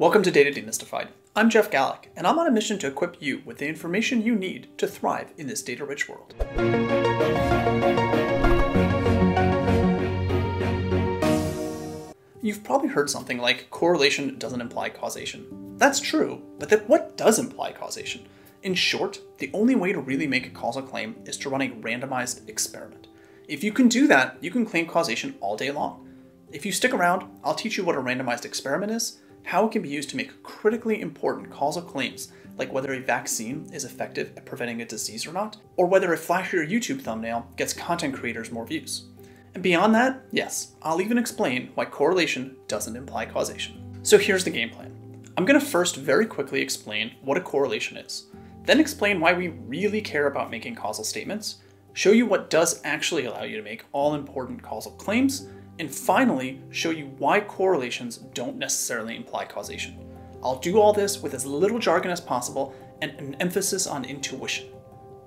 Welcome to Data Demystified. I'm Jeff Galak, and I'm on a mission to equip you with the information you need to thrive in this data rich world. You've probably heard something like correlation doesn't imply causation. That's true, but then what does imply causation? In short, the only way to really make a causal claim is to run a randomized experiment. If you can do that, you can claim causation all day long. If you stick around, I'll teach you what a randomized experiment is, how it can be used to make critically important causal claims, like whether a vaccine is effective at preventing a disease or not, or whether a flashier YouTube thumbnail gets content creators more views. And beyond that, yes, I'll even explain why correlation doesn't imply causation. So here's the game plan. I'm going to first very quickly explain what a correlation is, then explain why we really care about making causal statements, show you what does actually allow you to make all important causal claims, and finally, show you why correlations don't necessarily imply causation. I'll do all this with as little jargon as possible and an emphasis on intuition.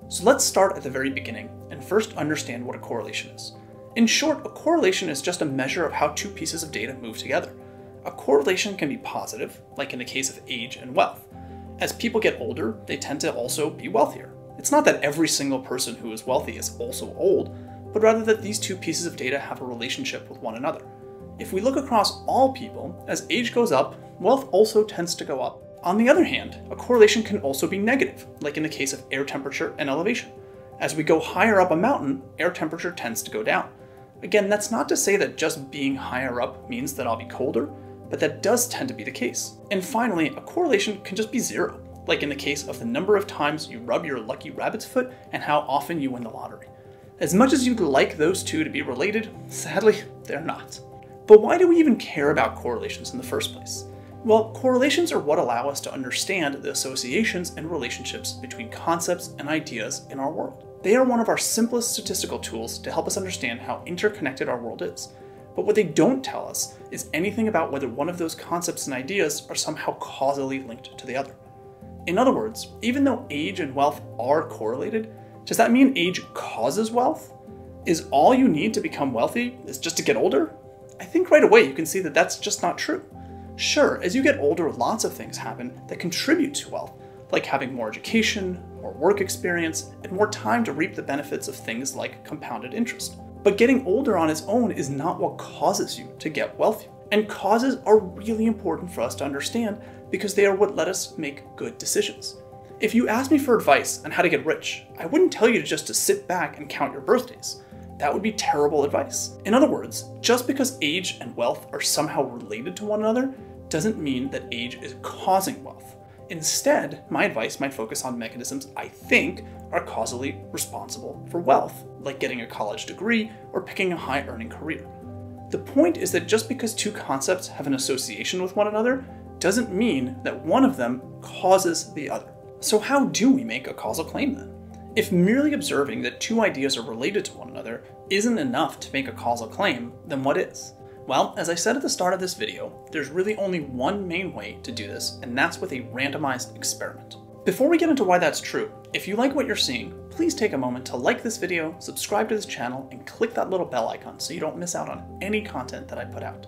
So let's start at the very beginning and first understand what a correlation is. In short, a correlation is just a measure of how two pieces of data move together. A correlation can be positive, like in the case of age and wealth. As people get older, they tend to also be wealthier. It's not that every single person who is wealthy is also old, but rather that these two pieces of data have a relationship with one another. If we look across all people, as age goes up, wealth also tends to go up. On the other hand, a correlation can also be negative, like in the case of air temperature and elevation. As we go higher up a mountain, air temperature tends to go down. Again, that's not to say that just being higher up means that I'll be colder, but that does tend to be the case. And finally, a correlation can just be zero, like in the case of the number of times you rub your lucky rabbit's foot and how often you win the lottery. As much as you'd like those two to be related, sadly, they're not. But why do we even care about correlations in the first place? Well, correlations are what allow us to understand the associations and relationships between concepts and ideas in our world. They are one of our simplest statistical tools to help us understand how interconnected our world is. But what they don't tell us is anything about whether one of those concepts and ideas are somehow causally linked to the other. In other words, even though age and wealth are correlated, does that mean age causes wealth? Is all you need to become wealthy is just to get older? I think right away you can see that that's just not true. Sure, as you get older, lots of things happen that contribute to wealth, like having more education, more work experience, and more time to reap the benefits of things like compounded interest. But getting older on its own is not what causes you to get wealthy. And causes are really important for us to understand because they are what let us make good decisions. If you asked me for advice on how to get rich, I wouldn't tell you just to sit back and count your birthdays. That would be terrible advice. In other words, just because age and wealth are somehow related to one another doesn't mean that age is causing wealth. Instead, my advice might focus on mechanisms I think are causally responsible for wealth, like getting a college degree or picking a high earning career. The point is that just because two concepts have an association with one another doesn't mean that one of them causes the other. So, how do we make a causal claim then? If merely observing that two ideas are related to one another isn't enough to make a causal claim, then what is? Well, as I said at the start of this video, there's really only one main way to do this, and that's with a randomized experiment. Before we get into why that's true, if you like what you're seeing, please take a moment to like this video, subscribe to this channel, and click that little bell icon so you don't miss out on any content that I put out.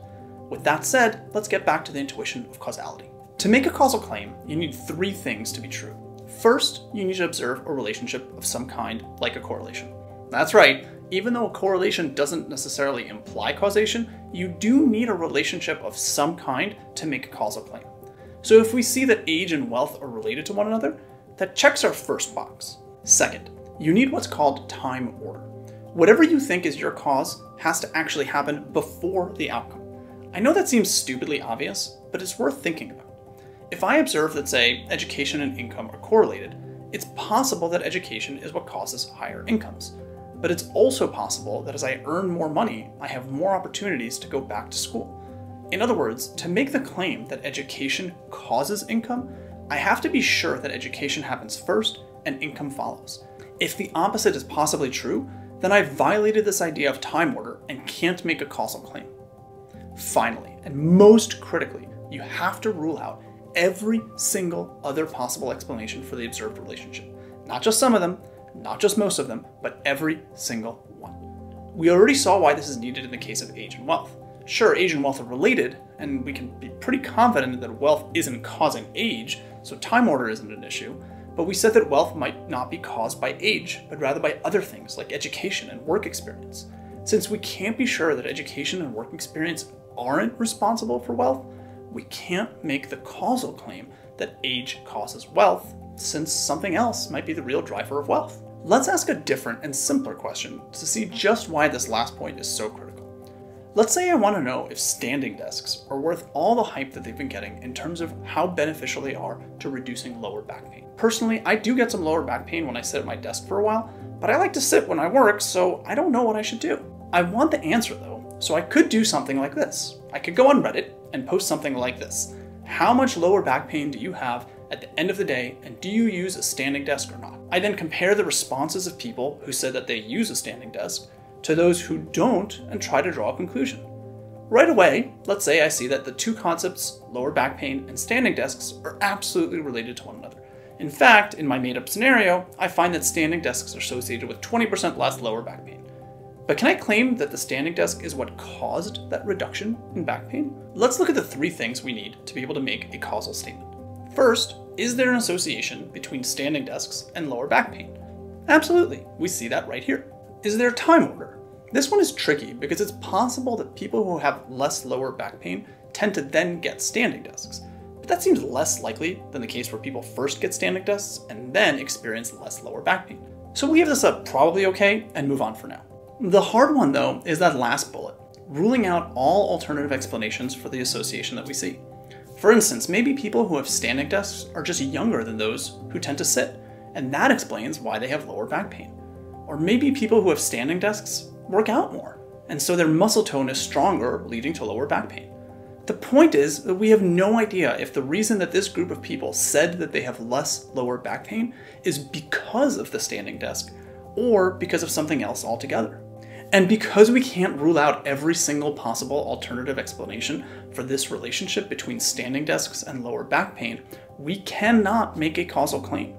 With that said, let's get back to the intuition of causality. To make a causal claim, you need three things to be true. First, you need to observe a relationship of some kind, like a correlation. That's right, even though a correlation doesn't necessarily imply causation, you do need a relationship of some kind to make a causal claim. So if we see that age and wealth are related to one another, that checks our first box. Second, you need what's called time order. Whatever you think is your cause has to actually happen before the outcome. I know that seems stupidly obvious, but it's worth thinking about. If I observe that, say, education and income are correlated, it's possible that education is what causes higher incomes. But it's also possible that as I earn more money, I have more opportunities to go back to school. In other words, to make the claim that education causes income, I have to be sure that education happens first and income follows. If the opposite is possibly true, then I've violated this idea of time order and can't make a causal claim. Finally, and most critically, you have to rule out every single other possible explanation for the observed relationship. Not just some of them, not just most of them, but every single one. We already saw why this is needed in the case of age and wealth. Sure, age and wealth are related, and we can be pretty confident that wealth isn't causing age, so time order isn't an issue, but we said that wealth might not be caused by age, but rather by other things like education and work experience. Since we can't be sure that education and work experience aren't responsible for wealth, we can't make the causal claim that age causes wealth, since something else might be the real driver of wealth. Let's ask a different and simpler question to see just why this last point is so critical. Let's say I want to know if standing desks are worth all the hype that they've been getting in terms of how beneficial they are to reducing lower back pain. Personally, I do get some lower back pain when I sit at my desk for a while, but I like to sit when I work, so I don't know what I should do. I want the answer though, so I could do something like this. I could go on Reddit and post something like this. How much lower back pain do you have at the end of the day, and do you use a standing desk or not? I then compare the responses of people who said that they use a standing desk to those who don't and try to draw a conclusion. Right away, let's say I see that the two concepts, lower back pain and standing desks, are absolutely related to one another. In fact, in my made up scenario, I find that standing desks are associated with 20% less lower back pain. But can I claim that the standing desk is what caused that reduction in back pain? Let's look at the three things we need to be able to make a causal statement. First, is there an association between standing desks and lower back pain? Absolutely, we see that right here. Is there a time order? This one is tricky because it's possible that people who have less lower back pain tend to then get standing desks. But that seems less likely than the case where people first get standing desks and then experience less lower back pain. So we give this up probably okay and move on for now. The hard one, though, is that last bullet, ruling out all alternative explanations for the association that we see. For instance, maybe people who have standing desks are just younger than those who tend to sit, and that explains why they have lower back pain. Or maybe people who have standing desks work out more, and so their muscle tone is stronger, leading to lower back pain. The point is that we have no idea if the reason that this group of people said that they have less lower back pain is because of the standing desk or because of something else altogether. And because we can't rule out every single possible alternative explanation for this relationship between standing desks and lower back pain, we cannot make a causal claim.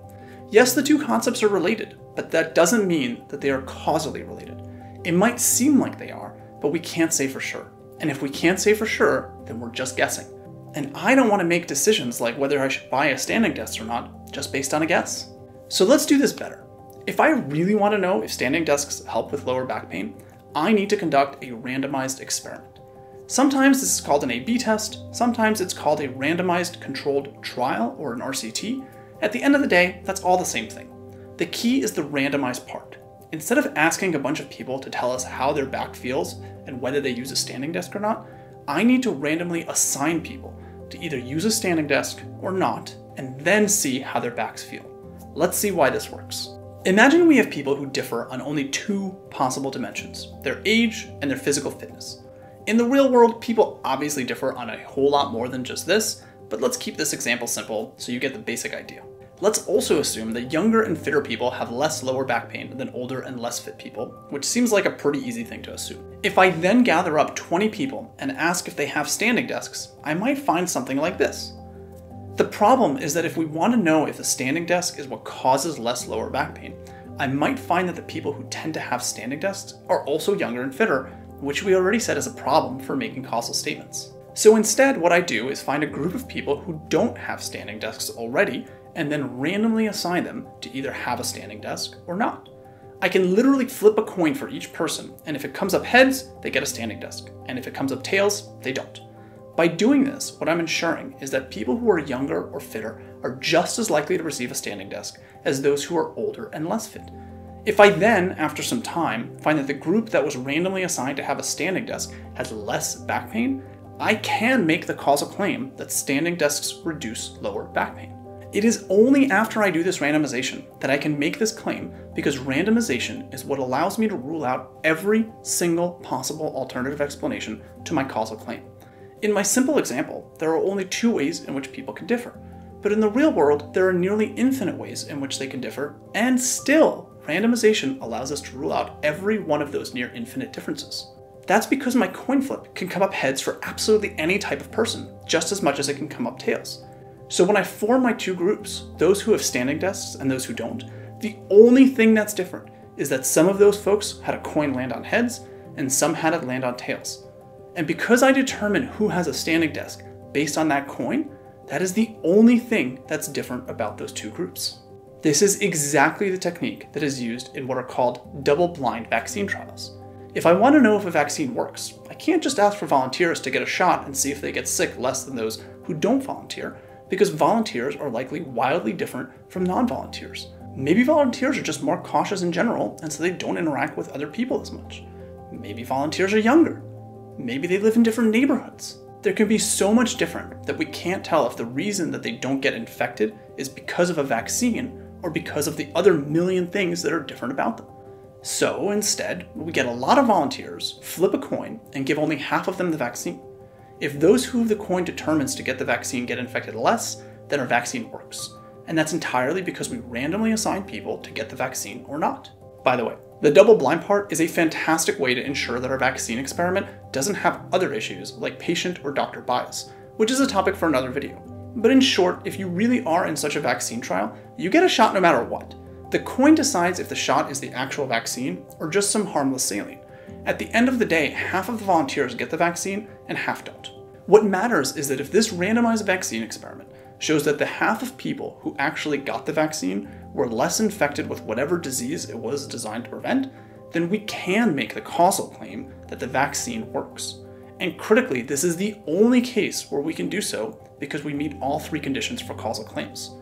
Yes, the two concepts are related, but that doesn't mean that they are causally related. It might seem like they are, but we can't say for sure. And if we can't say for sure, then we're just guessing. And I don't want to make decisions like whether I should buy a standing desk or not just based on a guess. So let's do this better. If I really want to know if standing desks help with lower back pain, I need to conduct a randomized experiment. Sometimes this is called an A-B test, sometimes it's called a randomized controlled trial or an RCT. At the end of the day, that's all the same thing. The key is the randomized part. Instead of asking a bunch of people to tell us how their back feels and whether they use a standing desk or not, I need to randomly assign people to either use a standing desk or not, and then see how their backs feel. Let's see why this works. Imagine we have people who differ on only two possible dimensions their age and their physical fitness. In the real world, people obviously differ on a whole lot more than just this, but let's keep this example simple so you get the basic idea. Let's also assume that younger and fitter people have less lower back pain than older and less fit people, which seems like a pretty easy thing to assume. If I then gather up 20 people and ask if they have standing desks, I might find something like this. The problem is that if we want to know if the standing desk is what causes less lower back pain, I might find that the people who tend to have standing desks are also younger and fitter, which we already said is a problem for making causal statements. So instead, what I do is find a group of people who don't have standing desks already and then randomly assign them to either have a standing desk or not. I can literally flip a coin for each person, and if it comes up heads, they get a standing desk, and if it comes up tails, they don't. By doing this, what I'm ensuring is that people who are younger or fitter are just as likely to receive a standing desk as those who are older and less fit. If I then, after some time, find that the group that was randomly assigned to have a standing desk has less back pain, I can make the causal claim that standing desks reduce lower back pain. It is only after I do this randomization that I can make this claim because randomization is what allows me to rule out every single possible alternative explanation to my causal claim. In my simple example, there are only two ways in which people can differ. But in the real world, there are nearly infinite ways in which they can differ, and still, randomization allows us to rule out every one of those near infinite differences. That's because my coin flip can come up heads for absolutely any type of person, just as much as it can come up tails. So when I form my two groups, those who have standing desks and those who don't, the only thing that's different is that some of those folks had a coin land on heads and some had it land on tails. And because I determine who has a standing desk based on that coin, that is the only thing that's different about those two groups. This is exactly the technique that is used in what are called double blind vaccine trials. If I want to know if a vaccine works, I can't just ask for volunteers to get a shot and see if they get sick less than those who don't volunteer, because volunteers are likely wildly different from non volunteers. Maybe volunteers are just more cautious in general, and so they don't interact with other people as much. Maybe volunteers are younger. Maybe they live in different neighborhoods. There can be so much different that we can't tell if the reason that they don't get infected is because of a vaccine or because of the other million things that are different about them. So instead, we get a lot of volunteers, flip a coin, and give only half of them the vaccine. If those who the coin determines to get the vaccine get infected less, then our vaccine works. And that's entirely because we randomly assign people to get the vaccine or not. By the way, the double blind part is a fantastic way to ensure that our vaccine experiment doesn't have other issues like patient or doctor bias, which is a topic for another video. But in short, if you really are in such a vaccine trial, you get a shot no matter what. The coin decides if the shot is the actual vaccine or just some harmless saline. At the end of the day, half of the volunteers get the vaccine and half don't. What matters is that if this randomized vaccine experiment shows that the half of people who actually got the vaccine were less infected with whatever disease it was designed to prevent, then we can make the causal claim that the vaccine works. And critically, this is the only case where we can do so because we meet all three conditions for causal claims.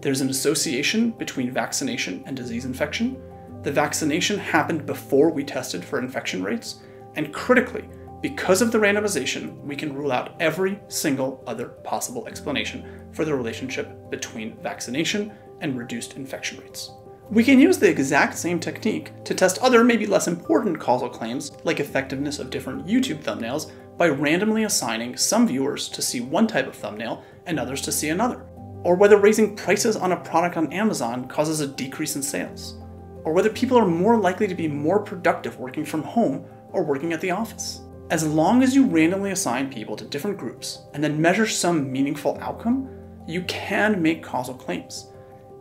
There's an association between vaccination and disease infection. The vaccination happened before we tested for infection rates. And critically, because of the randomization, we can rule out every single other possible explanation for the relationship between vaccination and reduced infection rates. We can use the exact same technique to test other, maybe less important causal claims, like effectiveness of different YouTube thumbnails, by randomly assigning some viewers to see one type of thumbnail and others to see another. Or whether raising prices on a product on Amazon causes a decrease in sales. Or whether people are more likely to be more productive working from home or working at the office. As long as you randomly assign people to different groups and then measure some meaningful outcome, you can make causal claims.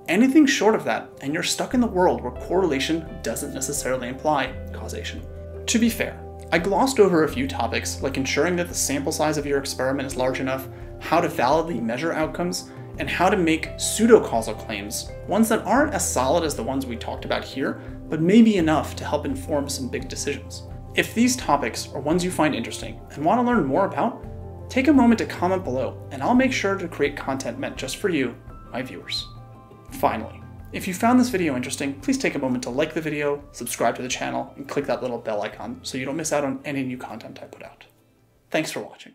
Anything short of that, and you're stuck in the world where correlation doesn't necessarily imply causation. To be fair, I glossed over a few topics like ensuring that the sample size of your experiment is large enough, how to validly measure outcomes, and how to make pseudo-causal claims, ones that aren't as solid as the ones we talked about here, but maybe enough to help inform some big decisions. If these topics are ones you find interesting and want to learn more about, take a moment to comment below and I'll make sure to create content meant just for you, my viewers. Finally, if you found this video interesting, please take a moment to like the video, subscribe to the channel, and click that little bell icon so you don't miss out on any new content I put out. Thanks for watching.